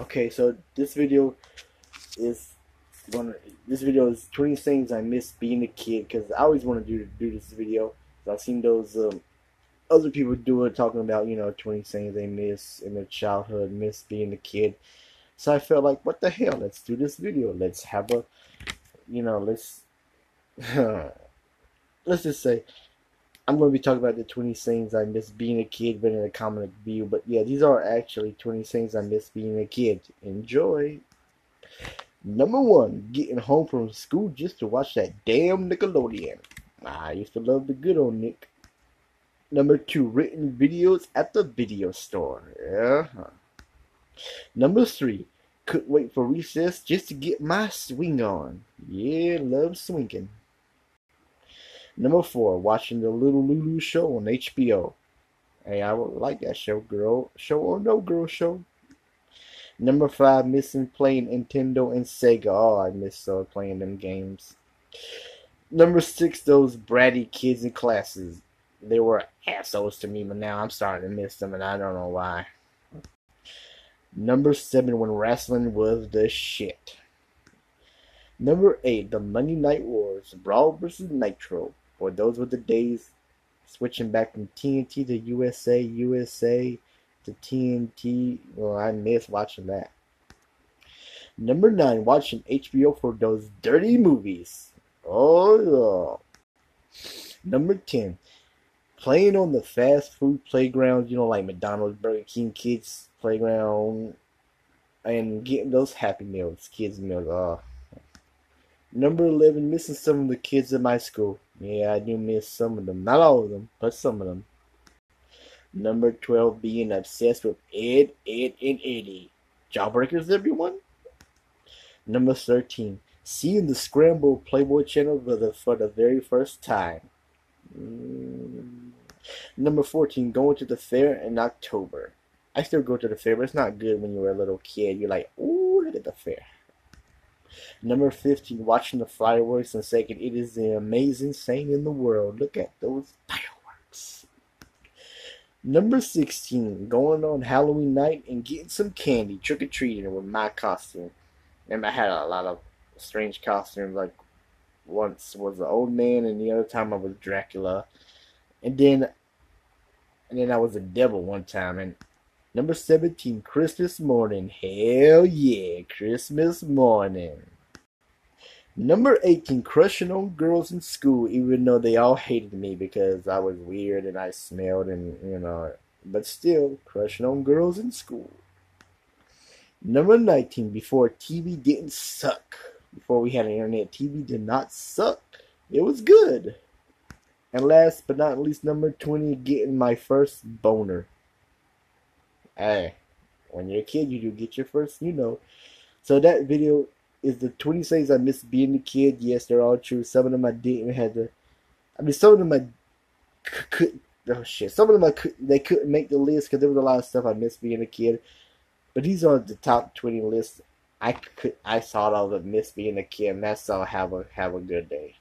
Okay, so this video is one. This video is 20 things I miss being a kid because I always want to do do this video. I've seen those um, other people do it, talking about you know 20 things they miss in their childhood, miss being a kid. So I felt like, what the hell? Let's do this video. Let's have a, you know, let's let's just say I'm going to be talking about the 20 things I miss being a kid, but in a comic view. But yeah, these are actually 20 things I miss being a kid. Enjoy. Number one, getting home from school just to watch that damn Nickelodeon. I used to love the good old Nick. Number two, written videos at the video store. Yeah. Number three, couldn't wait for recess just to get my swing on. Yeah, love swinging. Number four, watching the Little Lulu show on HBO. Hey, I would like that show, girl. Show or no girl show. Number five, missing playing Nintendo and Sega. Oh, I miss uh, playing them games. Number six, those bratty kids in classes. They were assholes to me, but now I'm starting to miss them, and I don't know why. Number seven, when wrestling was the shit. Number eight, the Monday Night Wars, Raw versus Nitro. Boy, those were the days switching back from TNT to USA, USA to TNT. Well, I miss watching that. Number nine, watching HBO for those dirty movies. Oh, yeah. Number 10, playing on the fast food playgrounds, you know, like McDonald's, Burger King, kids' playground, and getting those Happy Meals, kids' meals. Oh. Number 11, missing some of the kids at my school. Yeah, I do miss some of them. Not all of them, but some of them. Number 12, being obsessed with Ed, Edd n Eddy. Jawbreakers, everyone? Number 13, seeing the Scramble Playboy channel for the, for the very first time. Mm. Number 14, going to the fair in October. I still go to the fair, but it's not good when you were a little kid. You're like, ooh, look at the fair. Number 15, watching the fireworks and saying it is the amazing thing in the world. Look at those fireworks. Number 16, going on Halloween night and getting some candy, trick or treating with my costume. And I had a lot of strange costumes. Like once was the old man, and the other time I was Dracula, and then and then I was a devil one time. And number seventeen, Christmas morning. Hell yeah, Christmas morning. Number 18, crushing on girls in school, even though they all hated me because I was weird and I smelled and, you know, but still, crushing on girls in school. Number 19, before TV didn't suck. Before we had internet, TV did not suck. It was good. And last but not least, number 20, getting my first boner. Hey, when you're a kid, you do get your first, you know. So that video is the 20 things I miss being a kid. Yes, they're all true. Some of them I didn't have to. I mean, some of them I could. Oh shit! Some of them I could. They couldn't make the list because there was a lot of stuff I missed being a kid. But these are the top 20 lists. I could. I thought I would miss being a kid. And that's all. Have a have a good day.